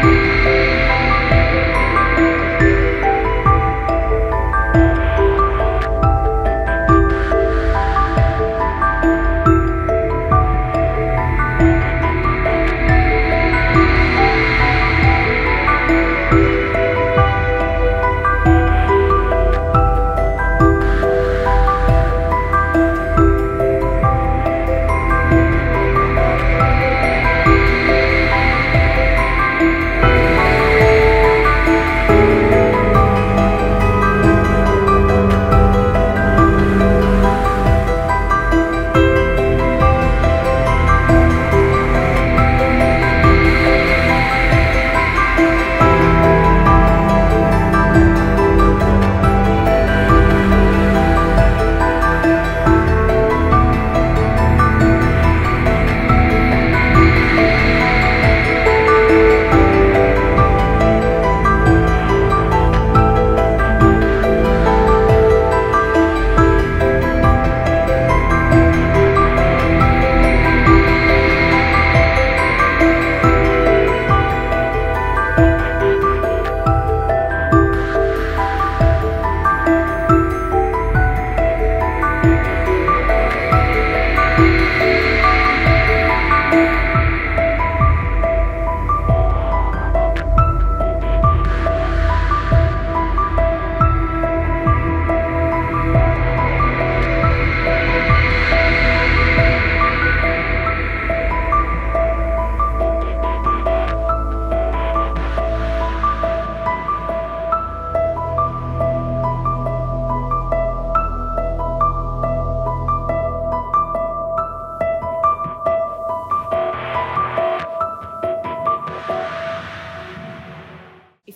Thank you.